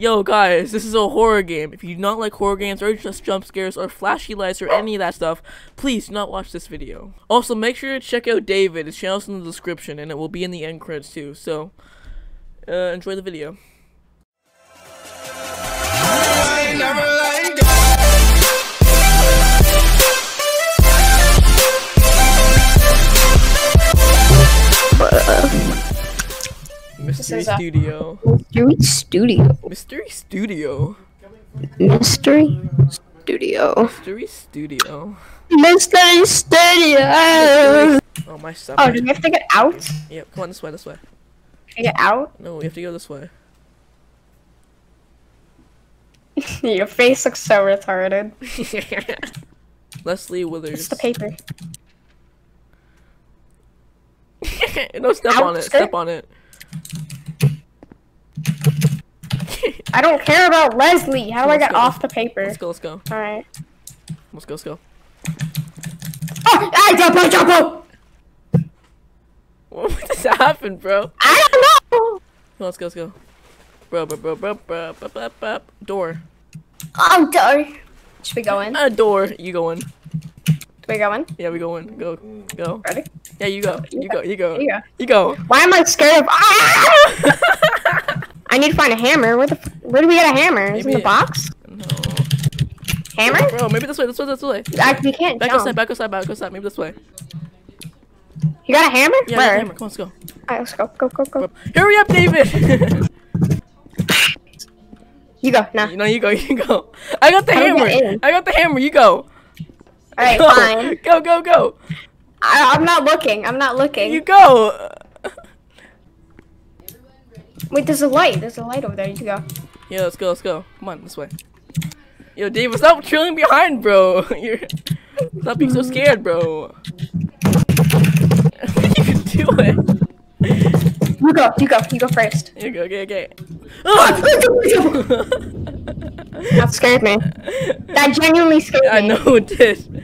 Yo, guys, this is a horror game. If you do not like horror games or just jump scares or flashy lights or any of that stuff, please do not watch this video. Also, make sure to check out David. His channel's in the description, and it will be in the end credits too. So, uh, enjoy the video. Mystery Studio. Mystery Studio. Mystery Studio. Mystery Studio. Mystery Studio. Mystery Studio. Oh, my stuff. Oh, do we have to get out? Yep, come on this way, this way. Get out? No, we have to go this way. Your face looks so retarded. Leslie It's Withers. the paper. no, step on it. Step on it. I don't care about Leslie. How do I Let's get go. off the paper? Let's go, let's go. Alright. Let's go, let's go. Oh, I jump, I jump, oh! What just happened, bro? I don't know! On, let's go, let's go. Bro, bro, bro, bro, bro, bro, bro, bro. Door. Oh, door. Should we go in? A door. You go in. We going? in? Yeah, we go in. Go, go. Ready? Yeah, you go. You go, you go. You go. You go. Why am I scared of? Ah! I need to find a hammer. Where the? f- Where do we get a hammer? Is it in the box? No. Hammer? Bro, maybe this way, this way, this way. I, we can't Back jump. outside, back outside, back outside. Maybe this way. You got a hammer? Yeah, Where? hammer. Come on, let's go. Alright, let's go. Go, go, go. Hurry up, David! You go. Nah. no, you go, you go. I got the How hammer. I got the hammer. You go. Alright, Go. fine. Go, go, go. I, I'm not looking. I'm not looking. You go. Wait, there's a light. There's a light over there. You can go. Yeah, let's go, let's go. Come on, this way. Yo, David, stop trailing behind, bro. You're stop being so scared, bro. you can do it. You go. You go. You go first. You go, okay, okay. That scared me. That genuinely scared me. I know it did.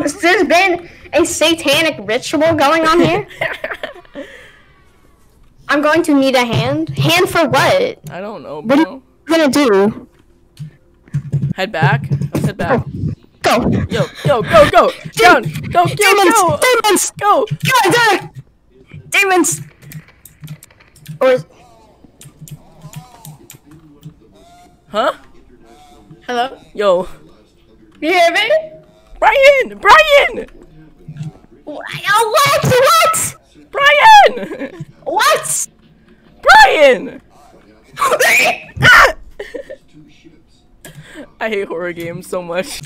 Oh no. Has there been a satanic ritual going on here? I'm going to need a hand. Hand for what? I don't know, What are bro. you gonna do? Head back. Let's head back. Go. Yo, yo, go, go, down, go, go, Demons! go, Demons! go. Go, go! Demons! Or Huh? hello? Yo, You hear me? Brian, Brian, What? What? Brian, What? Brian. Ah! I hate horror games so much.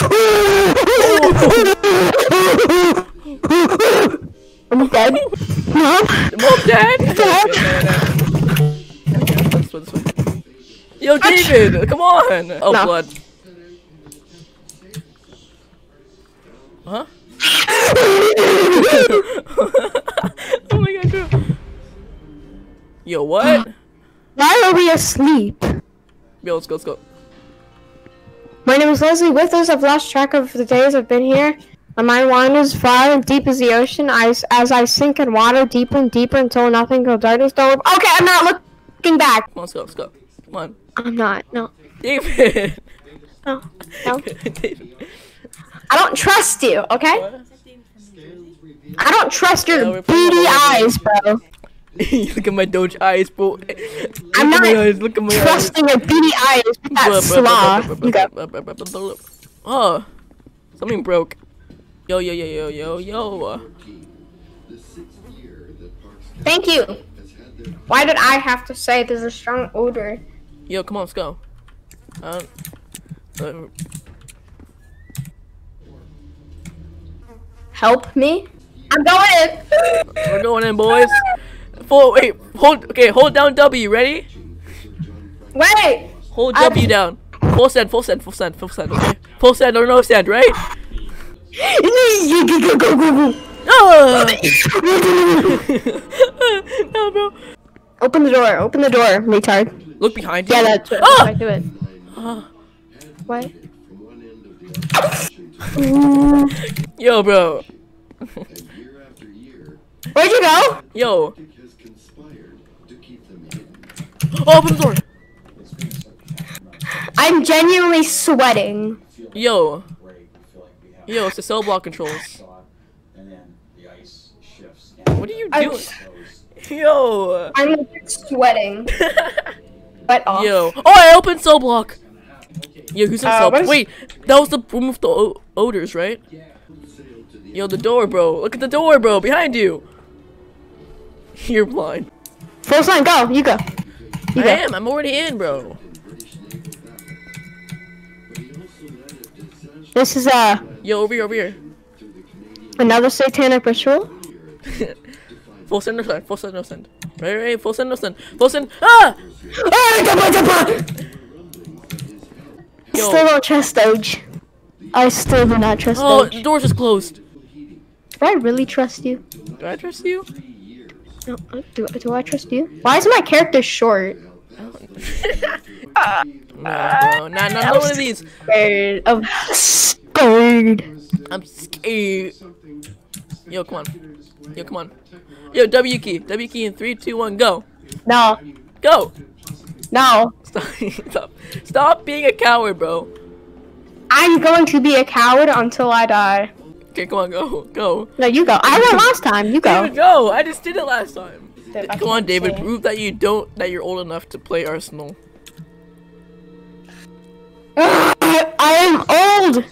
I'm dead. Mom? Mom, Dad. Dad? This way, this way. Yo, David, come on. Oh, No. blood. What? Why are we asleep? Yo, let's go, let's go. My name is Leslie Withers. I've lost track of the days I've been here. My mind wanders far and deep as the ocean. I, as I sink in water deeper and deeper until nothing but darkness. Don't. Okay, I'm not looking back. Come on, let's go, let's go. Come on. I'm not. No. David. No. No. David. I don't trust you. Okay. What? I don't trust your we're beady eyes, bro. Look at my Doge eyes, bro. Look I'm not eyes, look at my eyes. trusting your beady eyes with that slaw. Oh, something broke. Yo, yo, yo, yo, yo, yo. Thank you. Why did I have to say there's a strong odor? Yo, come on, let's go. Um, uh, Help me. I'm going in. we're going in, boys. Full, wait, hold, okay, hold down W, ready? Wait. Hold W down. Full send, full send, full send, full send, okay? Full send or no send, right? Ah! no, bro. Open the door. Open the door, retard. Look behind you. Yeah, that's it. I do it. Ah. What? Yo, bro. Where'd you go? Yo. conspired to keep them hidden. Oh, open the door. I'm genuinely sweating. Yo, break, we feel like we have yo, it's the cell block controls. thought, and then the ice shifts. What are you I'm doing? Yo. I'm sweating. but off. Yo. Oh, I opened cell block. Yo, who's in Uh, cell? what is- Wait, that was the room with the o- odors, right? Sailed to the Yo, the door, bro. Look at the door, bro. Behind you. You're blind. First line, go. You go. I go. am. I'm already in, bro. British naval battles. But he also led a disastrous This is uh Yo, over here, over here. through the Canadian another satanic ritual. Full send, no send. Full send, no send. Right, right. Full send, no send. Full send. Ah! Ah, jumpa, jumpa! Yo. Still don't trust Doge. I still do not trust Oh, Doge. the door's just closed. Do I really trust you? Do I trust you? No, uh, do, do I trust you? Why is my character short? No, bro. Not, not one of these. Scared of scared. I'm scared. Yo, come on. Yo, come on. Yo, W key. W key in three, two, one, go. No, Go. no. Stop. Stop. Stop being a coward, bro. I'm going to be a coward until I die. Okay, come on, go. Go. No, you go. I went last time. You go. go. I just did it last time. Dude, I Come on, David. say. Prove that you don't. That you're old enough to play Arsenal. I am old.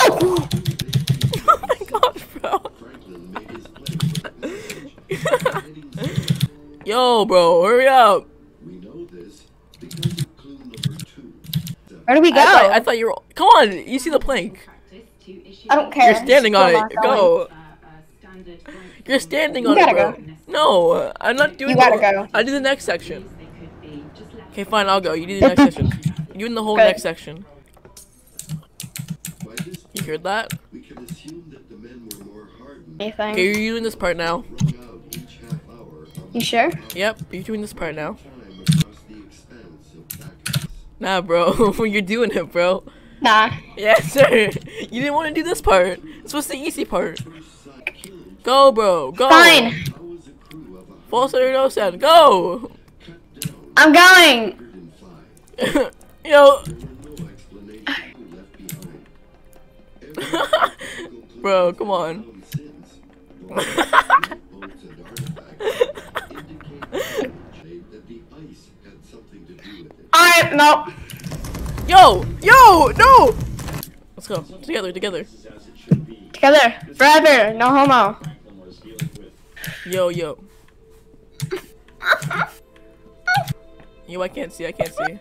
oh my god, bro. Franklin made his pledge. Yo, bro, hurry up. we know this because of clue number two. Where do we go? I thought, I thought you were. Come on, you see the plank. I don't care. You're standing on it. Go. You're standing on You it, gotta bro. No, uh, I'm not doing. You gotta the- go. I do the next section. Okay, fine, I'll go. You do the next section. You in the whole Good. next section. You heard that? we can assume that the men were more hardened, Anything? Okay, you're doing this part now. wrung out each half hour of You sure? Yep, you're doing this part now. time across the expanse of Bacchus. Nah, bro, when you're doing it, bro. Nah. Yes, sir. You didn't want to do this part. This was the easy part. Go, bro. Go. Fine. How was a crew of a False or no sound. Go. I'm going. 105? Yo, no explanations who left behind. Every single bro, come on. I no. Yo, yo, no. Let's go together, together. Together, forever, no homo. Yo, yo. Yo, I can't see. I can't see.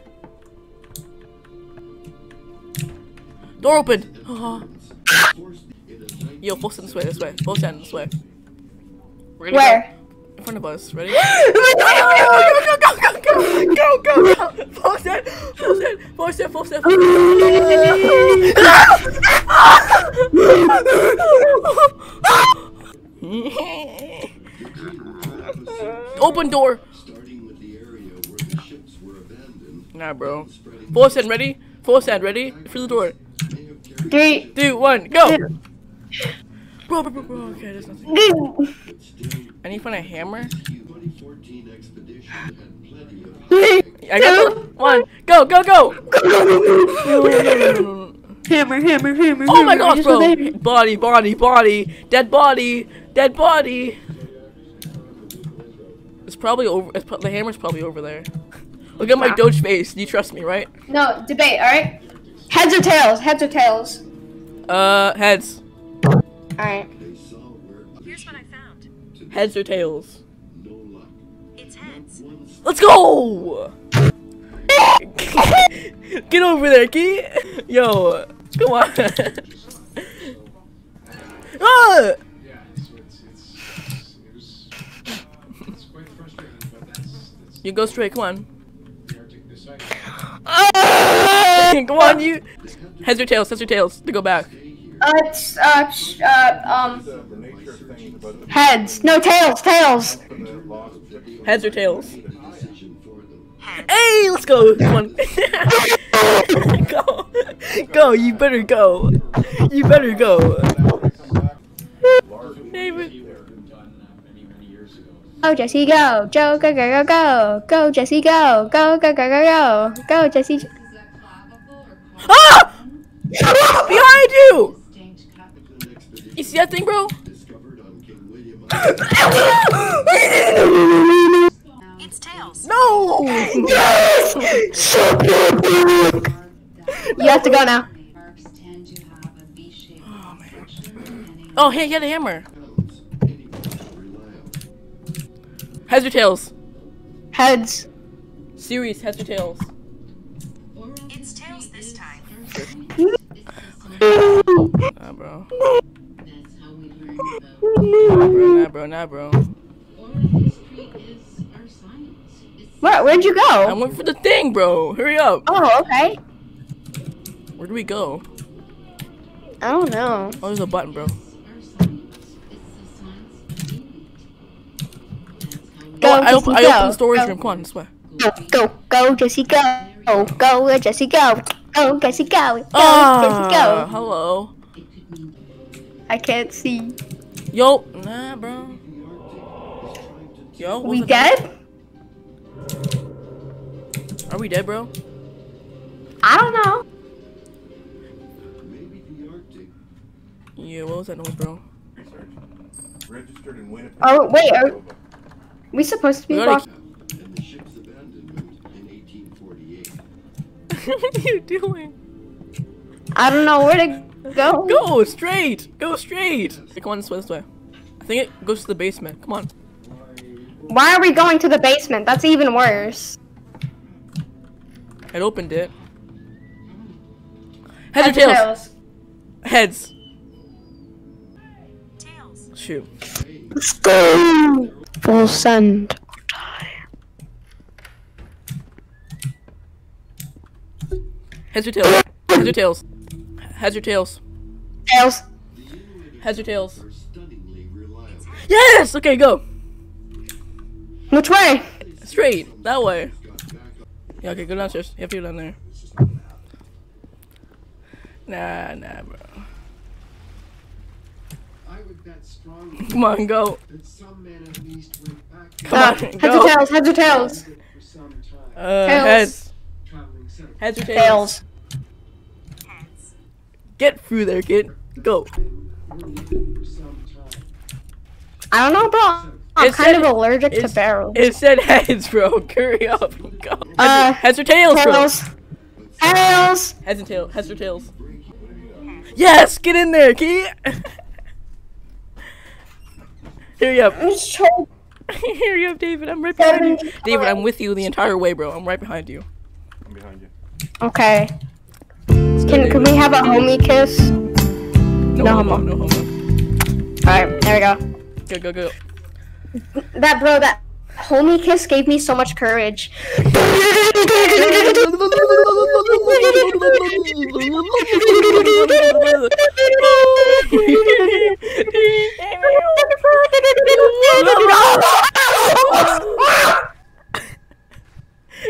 Door open. Forced in a night Yo, full send this way, this way. Full send this way. We're gonna Where? Go front of us. Ready? go, go, go, go, go, go, go, go. Full send, full send, full send, full send. Open door. starting with the area where the ships were abandoned, Nah, bro. spreading Full send, ready? Full send, ready? Through the door. may have carried Three. Two, one, go. Bro, bro, bro, bro. Okay, there's nothing. I need to find a hammer. the 2014 expedition had plenty of Three. I got the one. Go, go, go. Hammer, hammer, hammer. Oh my hammer, god, just bro! Body, body, body, dead body, dead body. It's probably over. It's pro- the hammer's probably over there. Look at my Wow. Doge face. You trust me, right? No, debate, alright? Heads or tails? Heads or tails? Uh, heads. Alright. they saw where other Here's what I found. Heads or tails. no luck. It's heads. Let's go! Get over there, Key. Yo, come on. ah! Yeah, so it's, it's, it was, it's quite frustrating, but that's, that's You go straight. Come on. the Arctic come on, you. Heads or tails? Heads or tails? To go back. Uh, it's, uh, sh- uh, um, heads. No, tails, tails. Heads or tails? decision for them. Hey, let's go. Come on. go, go. You better go. You better go. David. Done many, many years ago. Go Jesse, go! Go go go go go! Go Jesse, go! Go go go go go! Go Jesse! Ah! Behind you! An expedition You see that thing, bro? discovered on King William Island. It's tails. No! You have to go now. Marks tend to have a V-shaped construction depending Oh, hey, he had a hammer. Pounds. Anyone can rely on. Heads or tails? Heads. Series, heads or tails? It's tails this time. Nah, bro. That's how we learn about Bro, nah, bro, nah, bro. oral history is our science. It's Where, where'd you go? I went for the thing, bro. Hurry up. Oh, okay. Where do we go? I don't know. Oh, there's a button, bro. our science. It's the science of being it. That's how we Go, Oh, I, open, I go. opened the storage Go. room. Come on, this way. Go, go, go, Jesse, go! Go, go, Jesse, go! Go, Jesse, go! Go, Ah, Jesse, go! hello. It could mean I can't see. Yo, nah, bro. The Arctic is trying to Yo, We was that? dead? Are we dead, bro? I don't know. maybe the Arctic Yeah, what was that noise, bro? Registered in Winnipeg. Oh, wait, are we supposed to be We walking? and the ship's abandonment in 1848. what are you doing? I don't know where to go. Go straight. Go straight. Okay, come on, this way, this way. I think it goes to the basement. Come on. Why are we going to the basement? That's even worse. It opened it. Heads or tails? Heads. Tails. Shoot. Let's go. Full send. Heads or tails? Heads or tails? Heads or tails? Tails. Heads or tails? Are stunningly reliable. Yes! Okay, go. Which way? Straight. That way. Got back up. Yeah, okay, go downstairs. You have to go down there. Nah, nah, bro. I would bet strongly Come on, go. that some men at least went back Come Uh, on, heads or tails? Heads or tails? it for some time, Uh, Tails. heads. Heads or tails? Tails. Heads. Get through there, kid. Go. We're leaving for some time. I don't know, bro. I'm It kind said- of allergic to barrels. It said heads, bro. Hurry up. Go. Uh, heads or tails, bro. Tails. Tails. Heads and tails. Heads or tails. Yes, get in there, key. Hurry up. I'm just trying- Hurry up, David. I'm right behind you. David, I'm with you the entire way, bro. I'm right behind you. I'm behind you. Okay. Can, can we have a homie kiss? No, No homo. No homo. Alright, there we go. Go, go, go. That bro, that homie kiss gave me so much courage.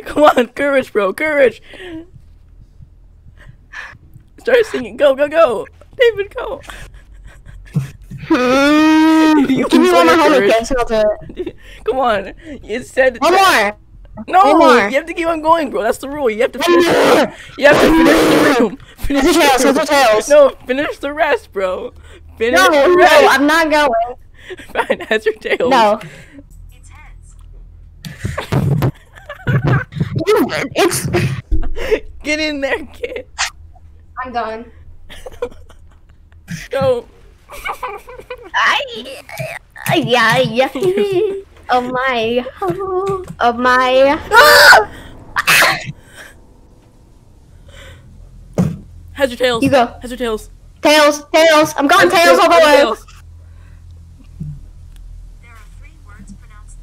Come on, courage, bro, courage. Start singing. Go, go, go. David, go. You Give me one more enjoy homie courage. kiss and I'll do it. Come on. It said. One more. No, One more. you have to keep on going, bro. That's the rule. You have to finish. The, you have to finish the room. Finish or tails, the heads tails. No, finish the rest, bro. Finish No, the no, rest. I'm not going. Fine, heads your tails. No. It's heads. You, it's. Get in there, kid. I'm done. Go. I, yeah, yeah. Oh my, oh my. Heads or tails? You go. Heads or tails? Tails, tails. I'm going Heads or tails all the Heads or way. tails? There are three words pronounced.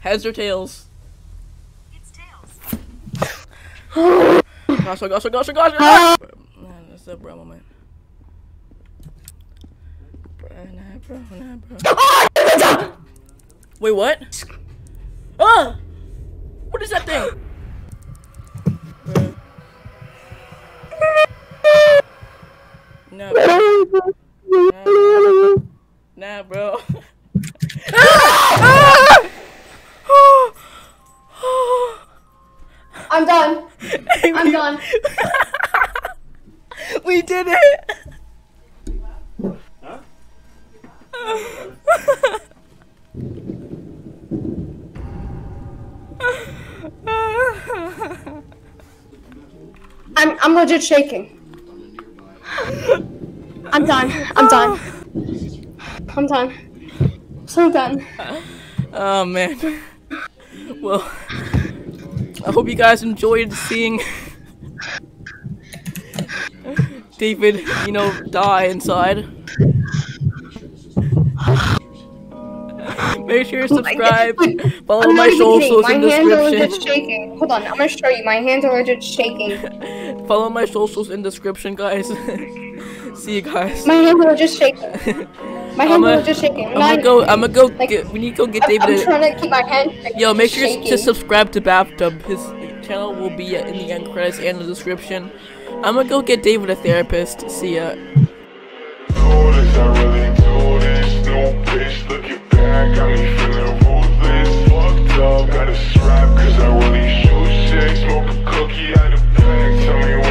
Heads or tails? It's tails. Gosh, oh gosh, oh gosh, oh gosh. Ah. Man, that's a bro moment. Bro, nah, bro, nah, bro. Oh, Wait, what? Ah! What is that thing? Nah, bro. Nah, bro. Ah! Ah! I'm done. I'm done. we did it. I'm I'm legit shaking. I'm done. I'm done. I'm done. So done. Oh man. Well, I hope you guys enjoyed seeing David, you know, die inside. Make sure you subscribe, follow I'm my not even kidding. socials My in the hands are legit description. shaking. Hold on, I'm gonna show you. My hands are legit shaking. Follow my socials in description, guys. See you guys. My hands are legit shaking. My hands are legit shaking. I'm gonna go. I'm gonna go. Get, we need to go get I'm, David. I'm trying to keep my hands. Yo, make sure shaking. to subscribe to Bathtub. His channel will be in the end credits and the description. I'm gonna go get David a therapist. See ya. Got a strap cause I really shoot shit Smoke a cookie out of bag Tell me